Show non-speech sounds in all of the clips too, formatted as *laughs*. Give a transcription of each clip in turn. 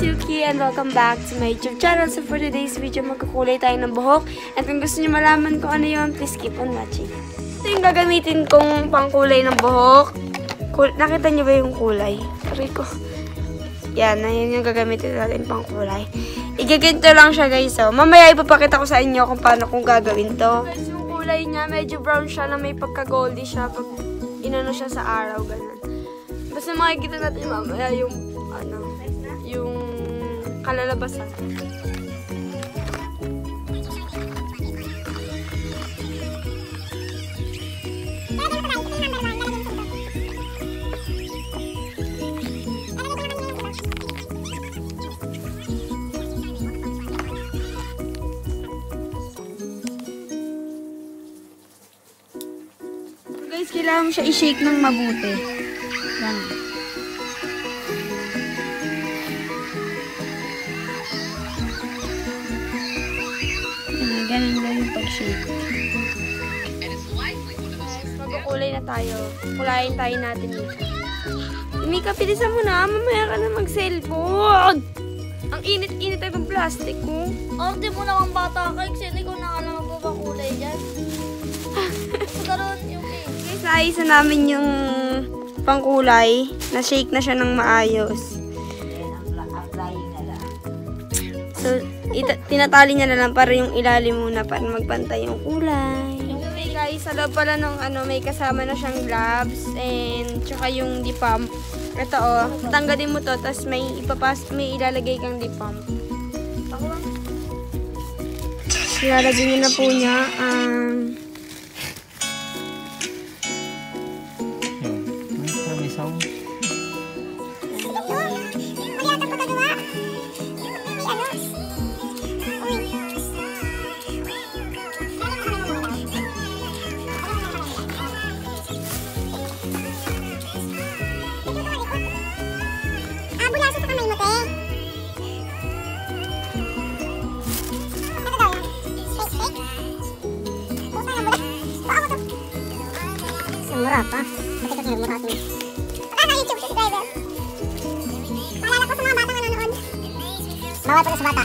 Yuki and welcome back to my YouTube channel. So for today's video, magkukulay tayo ng buhok. And kung gusto niyo malaman kung ano yun, please keep on watching. Ito yung gagamitin kong pangkulay ng buhok. Kul Nakita niyo ba yung kulay? Aray ko. Yan, ayun yung gagamitin natin pangkulay. Igaganto lang siya guys. So, mamaya ipapakita ko sa inyo kung paano kong gagawin to. Guys, yung kulay niya, medyo brown siya na may pagka-goldy siya pag inano siya sa araw, ganun. Basta makikita natin mamaya yung, ano, yung kalalabasan. Guys, kailangan mo siya i-shake ng mabuti. Yan. Yan, ganun lang yung pag-shake. Magkukulay na tayo. Kulayin tayo natin dito. Mika, pilisan mo na. Mamaya ka na mag-cellphone. Ang init-init ay ng plastic ko. Arte mo naman bata ka, kasi ko na alam mo ba kulay dyan. *laughs* Karoon yung cake. Guys, naayos na namin yung pangkulay. Na-shake na siya ng maayos. So, ita- tinatali niya na lang para yung ilalim muna para magpantay yung kulay. Okay guys, sa loob pala nung ano, may kasama na siyang gloves and tsaka yung lip pump. Ito oh, tanggalin mo to, tapos may ipapas, may ilalagay kang lip pump. Ilalagay niyo na po niya ang May Mura pa. Pati kasi mura ito. Wala na YouTube subscriber. Maalala ko sa mga batang nanonood. Bawal pala sa bata.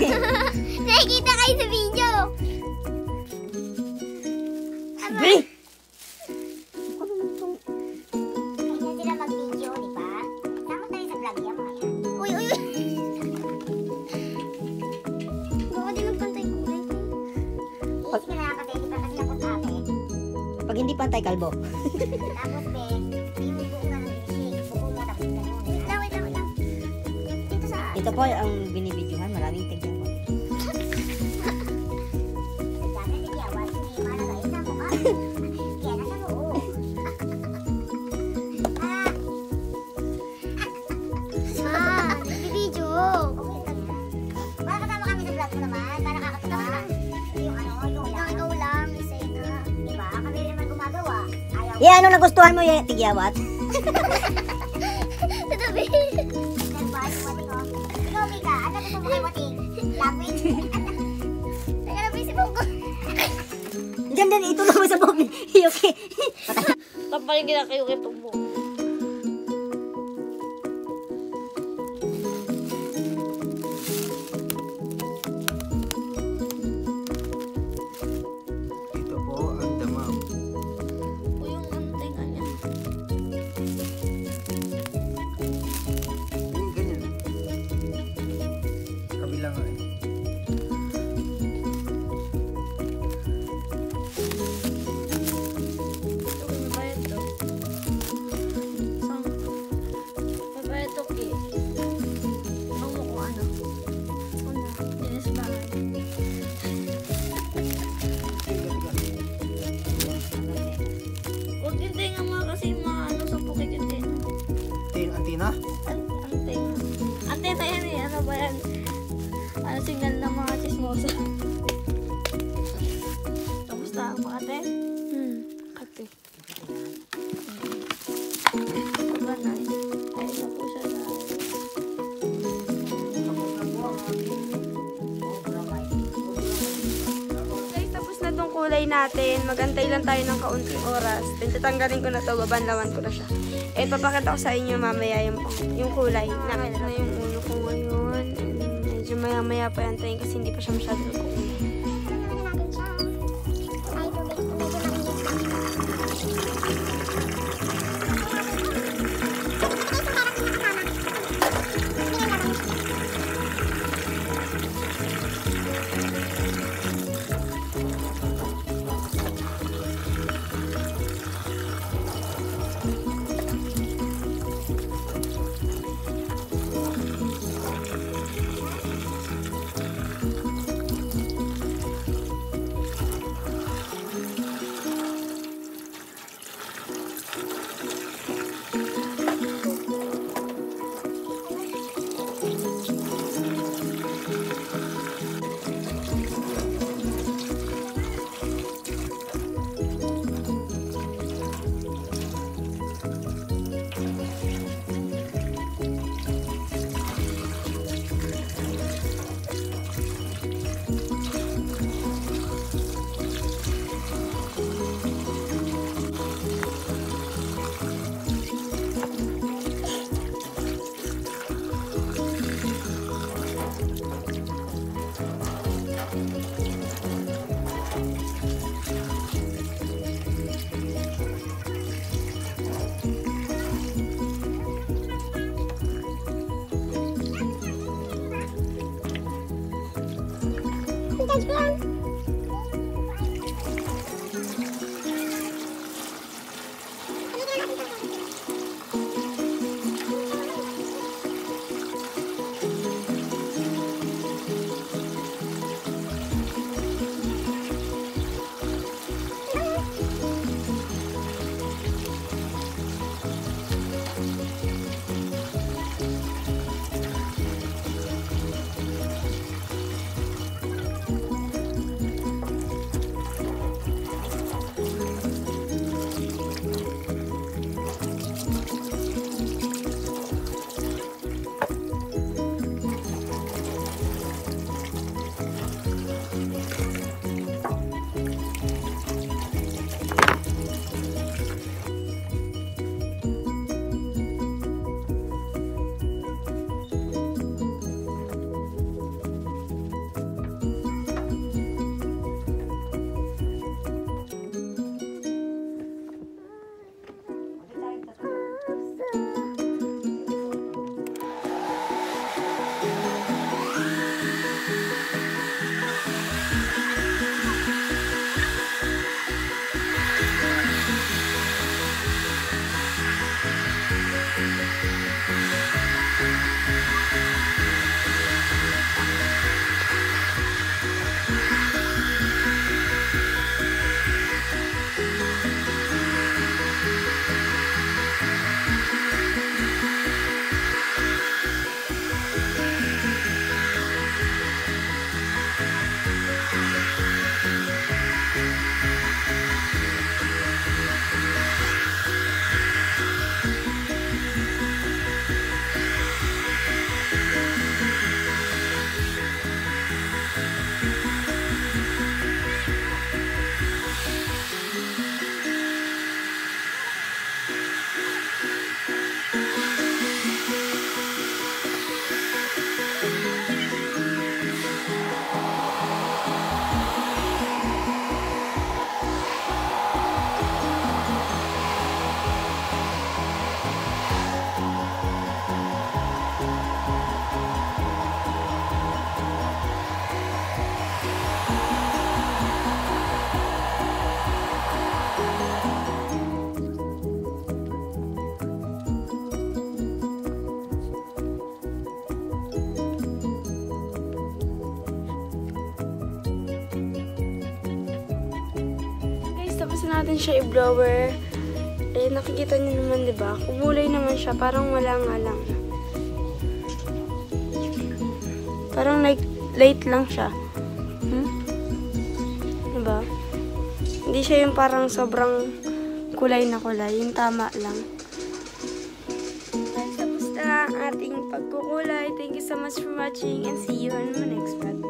*laughs* Nakikita kayo sa video. Bing! Ganyan sila mag-video, di ba? Sama tayo sa vlog yan, mga yan. Uy, uy, uy. Baka di magpantay kulay. Iis ka na kasi, di pa kasi ako ate. Pag hindi pantay kalbo. *laughs* Tapos, be, yung buo ka ng Yeah, ano nagustuhan mo, ye, tigyawat? *laughs* Tatabi. Ikaw, Mika, ano gusto mo kay wating? Language? Teka na, isip ko. Diyan din, itulong mo sa bumi. okay. Kapalin kita kayo kay Pagbo. Natin. Magantay lang tayo ng kaunting oras. Then, tatanggalin ko na to, babanlawan ko na siya. Eh, papakita ko sa inyo mamaya yung, yung kulay. Nakita na yung ulo ko ngayon. And medyo maya-maya pa yan tayo kasi hindi pa siya masyado touchdown. Natin siya i-blower. Eh, nakikita niyo naman, di ba? Kumulay naman siya, parang wala nga lang. Parang like, light lang siya. Hmm? Diba? Hindi siya yung parang sobrang kulay na kulay. Yung tama lang. Tapos na ating pagkukulay. Thank you so much for watching and see you on my next vlog.